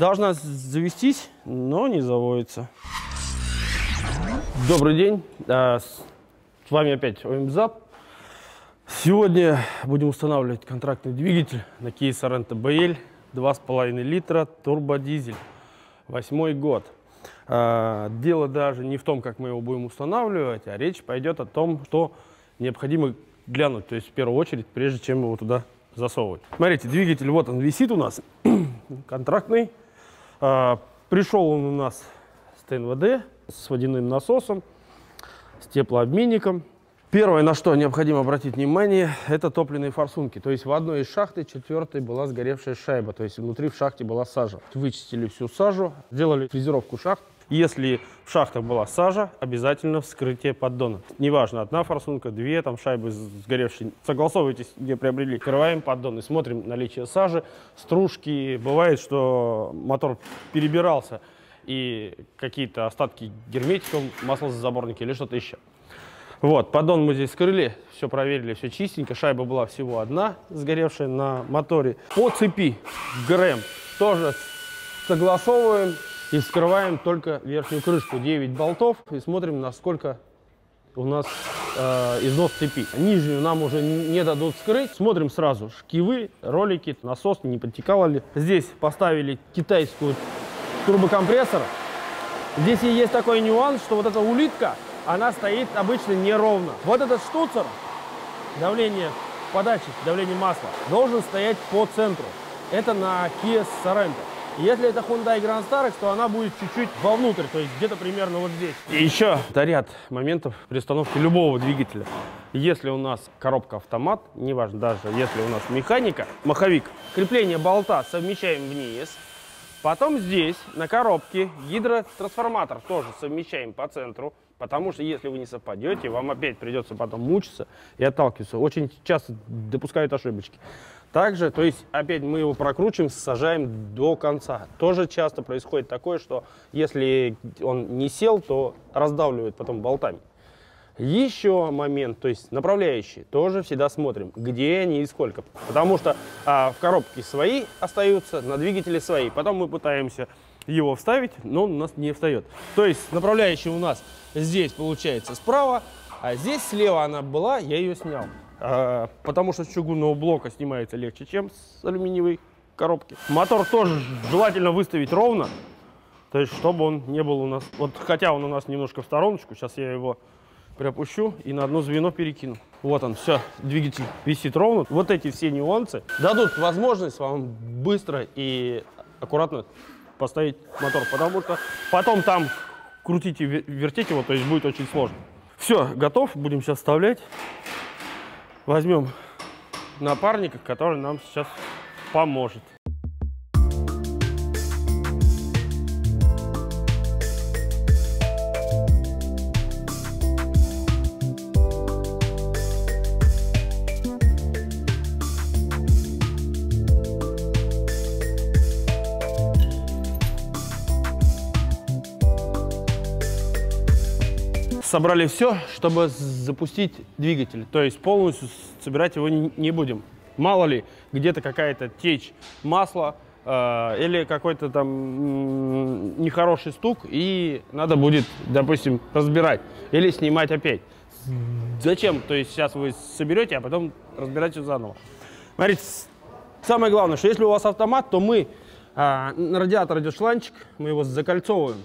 должна завестись, но не заводится. Добрый день, а, с вами опять ОМЗАП. Сегодня будем устанавливать контрактный двигатель на Kia Sorento BL 2,5 литра турбодизель, восьмой год. А, дело даже не в том, как мы его будем устанавливать, а речь пойдет о том, что необходимо глянуть, то есть в первую очередь, прежде чем его туда засовывать. Смотрите, двигатель вот он висит у нас, контрактный. А, пришел он у нас с ТНВД, с водяным насосом, с теплообменником. Первое, на что необходимо обратить внимание, это топливные форсунки. То есть в одной из шахты четвертой была сгоревшая шайба, то есть внутри в шахте была сажа. Вычистили всю сажу, сделали фрезеровку шахт. Если в шахтах была сажа, обязательно вскрытие поддона. Неважно, одна форсунка, две там шайбы сгоревшие. Согласовывайтесь, где приобрели. Открываем поддон и смотрим наличие сажи, стружки. Бывает, что мотор перебирался и какие-то остатки герметиков, маслозаборники или что-то еще. Вот, поддон мы здесь скрыли, все проверили, все чистенько. Шайба была всего одна, сгоревшая на моторе. По цепи ГРМ тоже согласовываем и вскрываем только верхнюю крышку. 9 болтов и смотрим, насколько у нас э, износ цепи. Нижнюю нам уже не дадут скрыть. Смотрим сразу шкивы, ролики, насос, не подтекало ли. Здесь поставили китайскую турбокомпрессор. Здесь и есть такой нюанс, что вот эта улитка она стоит обычно неровно. Вот этот штуцер, давление подачи, давление масла, должен стоять по центру. Это на Kia Sorento. Если это Hyundai Grand Starex, то она будет чуть-чуть вовнутрь, то есть где-то примерно вот здесь. И еще это ряд моментов при установке любого двигателя. Если у нас коробка автомат, неважно, даже если у нас механика, маховик, крепление болта совмещаем вниз, Потом здесь, на коробке, гидротрансформатор тоже совмещаем по центру. Потому что если вы не совпадете, вам опять придется потом мучиться и отталкиваться. Очень часто допускают ошибочки. Также, то есть, опять мы его прокручиваем, сажаем до конца. Тоже часто происходит такое, что если он не сел, то раздавливает потом болтами. Еще момент, то есть направляющие, тоже всегда смотрим, где они и сколько. Потому что а, в коробке свои остаются, на двигателе свои. Потом мы пытаемся его вставить, но он у нас не встает. То есть направляющая у нас здесь получается справа, а здесь слева она была, я ее снял. А, потому что с чугунного блока снимается легче, чем с алюминиевой коробки. Мотор тоже желательно выставить ровно, то есть чтобы он не был у нас... Вот хотя он у нас немножко в стороночку, сейчас я его приопущу и на одно звено перекину. Вот он, все, двигатель висит ровно. Вот эти все нюансы дадут возможность вам быстро и аккуратно поставить мотор, потому что потом там крутить и вертеть его, то есть будет очень сложно. Все, готов, будем сейчас вставлять. Возьмем напарника, который нам сейчас поможет. Собрали все, чтобы запустить двигатель. То есть полностью собирать его не будем. Мало ли, где-то какая-то течь масла э, или какой-то там нехороший стук, и надо будет, допустим, разбирать или снимать опять. Зачем? То есть сейчас вы соберете, а потом разбираете заново. Смотрите, самое главное, что если у вас автомат, то мы э, радиатор идет шланчик, мы его закольцовываем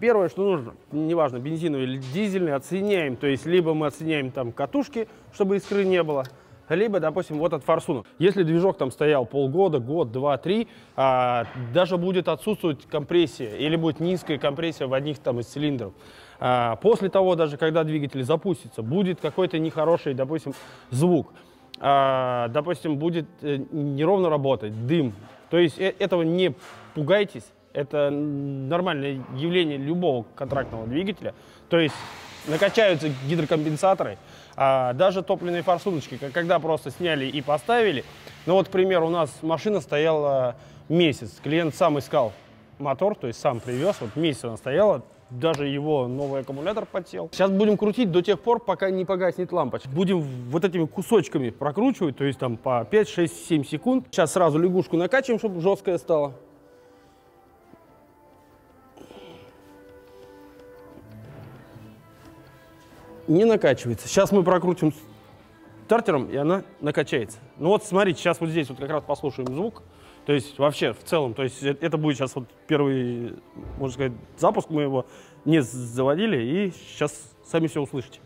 Первое, что нужно, неважно, бензиновый или дизельный, отсоединяем. То есть, либо мы отсоединяем там катушки, чтобы искры не было, либо, допустим, вот этот форсунок. Если движок там стоял полгода, год, два, три, а, даже будет отсутствовать компрессия или будет низкая компрессия в одних там из цилиндров. А, после того, даже когда двигатель запустится, будет какой-то нехороший, допустим, звук. А, допустим, будет э, неровно работать, дым. То есть э этого не пугайтесь. Это нормальное явление любого контрактного двигателя. То есть накачаются гидрокомпенсаторы, а даже топливные форсуночки, когда просто сняли и поставили. Ну вот, к примеру, у нас машина стояла месяц, клиент сам искал мотор, то есть сам привез, вот месяц она стояла, даже его новый аккумулятор подсел. Сейчас будем крутить до тех пор, пока не погаснет лампочка. Будем вот этими кусочками прокручивать, то есть там по 5, 6, 7 секунд. Сейчас сразу лягушку накачиваем, чтобы жесткая стала. Не накачивается. Сейчас мы прокрутим стартером, и она накачается. Ну вот смотрите, сейчас вот здесь вот как раз послушаем звук. То есть вообще в целом, то есть э, это будет сейчас вот первый, можно сказать, запуск, мы его не заводили, и сейчас сами все услышите.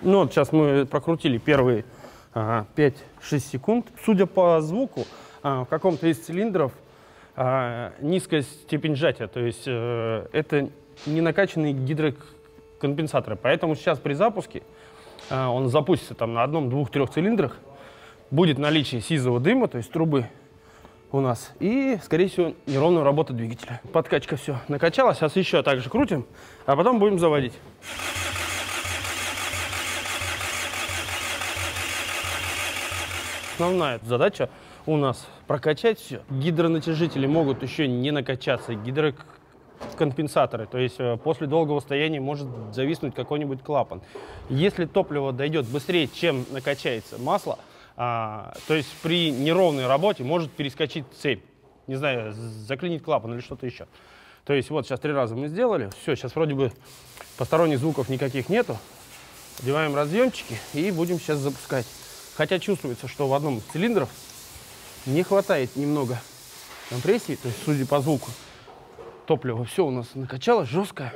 Ну вот сейчас мы прокрутили первые ага, 5-6 секунд. Судя по звуку, а, в каком-то из цилиндров а, низкая степень сжатия, то есть э, это не накачанные гидрокомпенсаторы. Поэтому сейчас при запуске а, он запустится там на одном, двух, трех цилиндрах, будет наличие сизого дыма, то есть трубы у нас, и, скорее всего, неровная работа двигателя. Подкачка все накачала, сейчас еще также крутим, а потом будем заводить. Основная задача у нас прокачать все. Гидронатяжители могут еще не накачаться, гидрокомпенсаторы, то есть э, после долгого стояния может зависнуть какой-нибудь клапан. Если топливо дойдет быстрее, чем накачается масло, а, то есть при неровной работе может перескочить цепь, не знаю, заклинить клапан или что-то еще. То есть вот сейчас три раза мы сделали, все, сейчас вроде бы посторонних звуков никаких нету. Одеваем разъемчики и будем сейчас запускать. Хотя чувствуется, что в одном из цилиндров не хватает немного компрессии, то есть, судя по звуку, топливо все у нас накачалось жестко.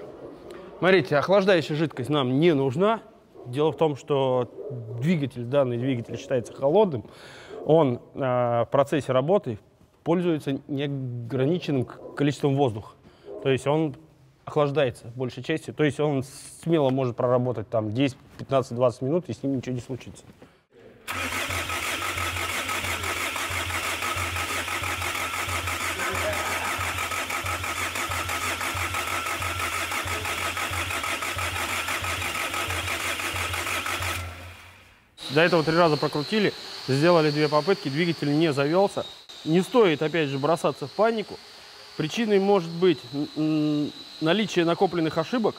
Смотрите, охлаждающая жидкость нам не нужна. Дело в том, что двигатель, данный двигатель считается холодным. Он э, в процессе работы пользуется неограниченным количеством воздуха. То есть он охлаждается большей частью. То есть он смело может проработать там 10, 15, 20 минут, и с ним ничего не случится. До этого три раза прокрутили, сделали две попытки, двигатель не завелся. Не стоит, опять же, бросаться в панику. Причиной может быть наличие накопленных ошибок,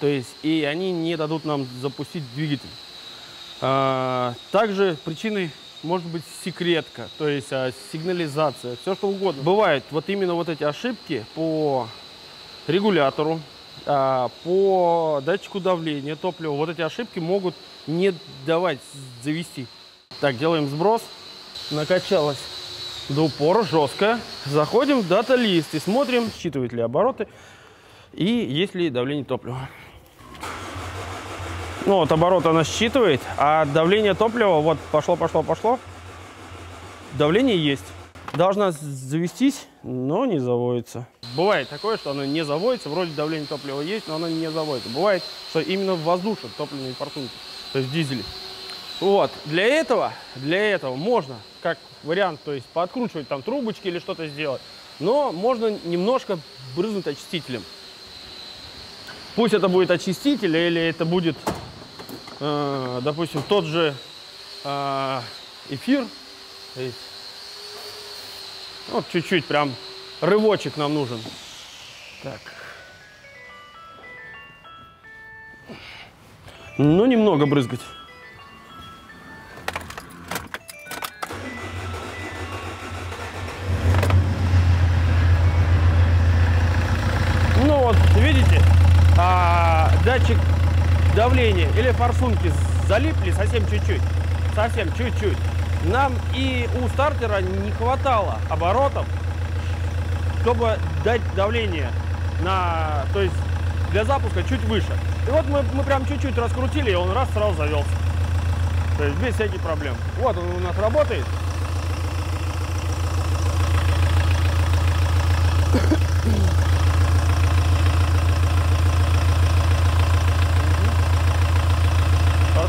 то есть и они не дадут нам запустить двигатель. А, также причиной может быть секретка, то есть а, сигнализация, все что угодно. Бывают вот именно вот эти ошибки по регулятору, по датчику давления топлива. Вот эти ошибки могут не давать завести. Так, делаем сброс. Накачалась до упора, жестко. Заходим в дата-лист и смотрим, считывает ли обороты и есть ли давление топлива. Ну вот оборот она считывает, а давление топлива, вот пошло, пошло, пошло. Давление есть. Должна завестись, но не заводится. Бывает такое, что она не заводится, вроде давление топлива есть, но она не заводится. Бывает, что именно в воздушном топливные форсунки, то есть дизели. Вот, для этого, для этого можно, как вариант, то есть подкручивать там трубочки или что-то сделать, но можно немножко брызнуть очистителем. Пусть это будет очиститель или это будет Э, допустим, тот же э, эфир. Вот чуть-чуть прям рывочек нам нужен. Так. Ну, немного брызгать. Ну вот, видите, а, датчик давление или форсунки залипли совсем чуть-чуть, совсем чуть-чуть, нам и у стартера не хватало оборотов, чтобы дать давление на, то есть для запуска чуть выше. И вот мы, мы прям чуть-чуть раскрутили, и он раз сразу завелся. То есть без всяких проблем. Вот он у нас работает.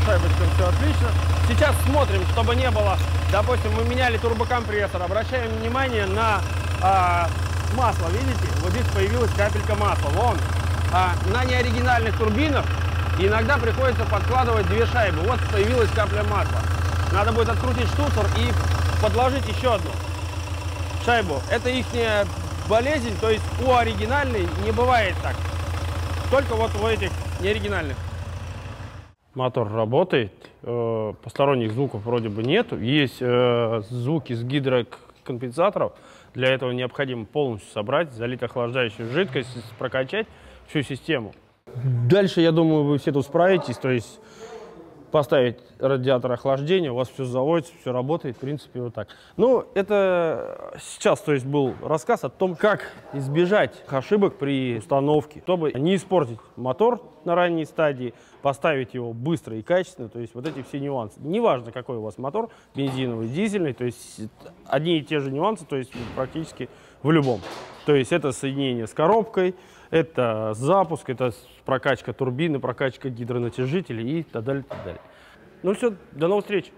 шайбочкам все отлично. Сейчас смотрим, чтобы не было, допустим, мы меняли турбокомпрессор, обращаем внимание на а, масло, видите? Вот здесь появилась капелька масла, вон. А, на неоригинальных турбинах иногда приходится подкладывать две шайбы. Вот появилась капля масла. Надо будет открутить штуцер и подложить еще одну шайбу. Это их болезнь, то есть у оригинальной не бывает так. Только вот у этих неоригинальных. Мотор работает, э, посторонних звуков вроде бы нету. Есть э, звуки с гидрокомпенсаторов. Для этого необходимо полностью собрать, залить охлаждающую жидкость, прокачать. всю систему. Дальше, я думаю, вы все тут справитесь, то есть поставить радиатор охлаждения, у вас все заводится, все работает, в принципе, вот так. Ну, это сейчас, то есть, был рассказ о том, как избежать ошибок при установке, чтобы не испортить мотор на ранней стадии, поставить его быстро и качественно, то есть вот эти все нюансы. Неважно, какой у вас мотор, бензиновый, дизельный, то есть одни и те же нюансы, то есть практически в любом. То есть это соединение с коробкой, это запуск, это прокачка турбины, прокачка гидронатяжителей и так далее, так далее. Ну все, до новых встреч!